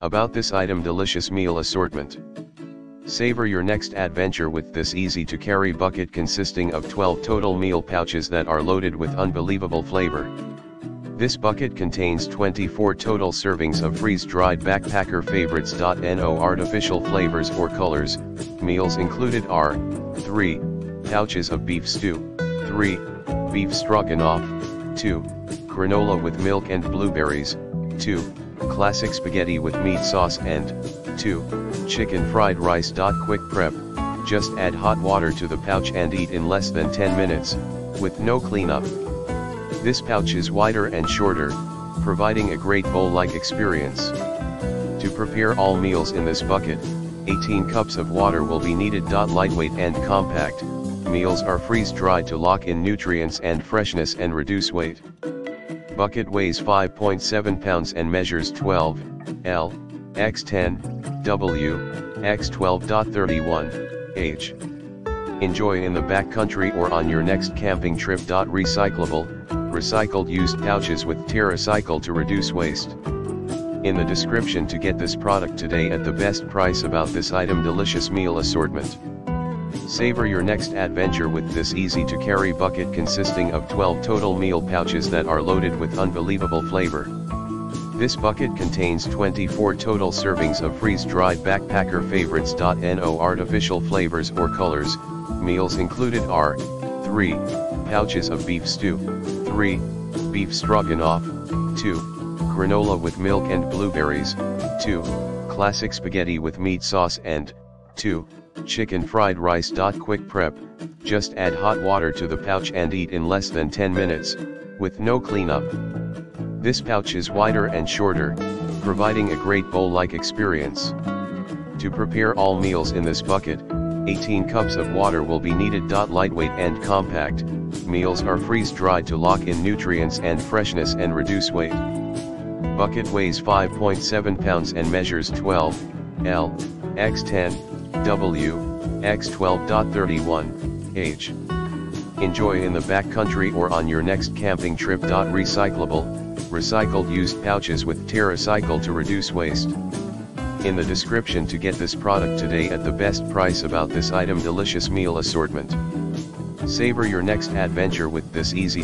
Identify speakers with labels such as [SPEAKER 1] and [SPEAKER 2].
[SPEAKER 1] About this item delicious meal assortment. Savor your next adventure with this easy to carry bucket consisting of 12 total meal pouches that are loaded with unbelievable flavor. This bucket contains 24 total servings of freeze-dried backpacker favorites. No artificial flavors or colors, meals included are, 3, pouches of beef stew, 3, beef stroganoff, 2, granola with milk and blueberries, 2, classic spaghetti with meat sauce and, 2, chicken fried rice. Quick prep, just add hot water to the pouch and eat in less than 10 minutes, with no cleanup. This pouch is wider and shorter, providing a great bowl-like experience. To prepare all meals in this bucket, 18 cups of water will be needed. Lightweight and compact, meals are freeze-dried to lock in nutrients and freshness and reduce weight. Bucket weighs 5.7 pounds and measures 12 L, x 10, W, x 12.31, H. Enjoy in the backcountry or on your next camping trip. Recyclable, recycled used pouches with TerraCycle to reduce waste. In the description to get this product today at the best price about this item delicious meal assortment. Savor your next adventure with this easy to carry bucket consisting of 12 total meal pouches that are loaded with unbelievable flavor. This bucket contains 24 total servings of freeze-dried backpacker favorites. No artificial flavors or colors, meals included are, 3, pouches of beef stew, 3, beef stroganoff, 2, granola with milk and blueberries, 2, classic spaghetti with meat sauce and, 2, chicken fried rice. Quick prep, just add hot water to the pouch and eat in less than 10 minutes, with no cleanup. This pouch is wider and shorter, providing a great bowl-like experience. To prepare all meals in this bucket, 18 cups of water will be needed. Lightweight and compact, meals are freeze-dried to lock in nutrients and freshness and reduce weight. Bucket weighs 5.7 pounds and measures 12 L, x 10, W, x 12.31, H. Enjoy in the backcountry or on your next camping trip. Recyclable, recycled used pouches with TerraCycle to reduce waste. In the description to get this product today at the best price about this item delicious meal assortment. Savor your next adventure with this easy